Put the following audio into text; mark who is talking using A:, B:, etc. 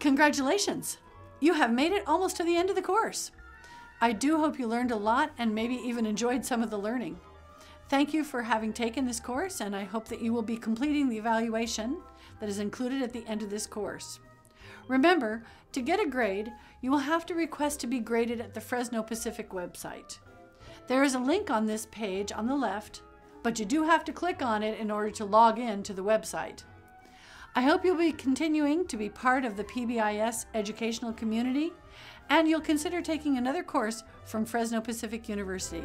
A: Congratulations! You have made it almost to the end of the course. I do hope you learned a lot and maybe even enjoyed some of the learning. Thank you for having taken this course, and I hope that you will be completing the evaluation that is included at the end of this course. Remember, to get a grade, you will have to request to be graded at the Fresno Pacific website. There is a link on this page on the left, but you do have to click on it in order to log in to the website. I hope you'll be continuing to be part of the PBIS educational community and you'll consider taking another course from Fresno Pacific University.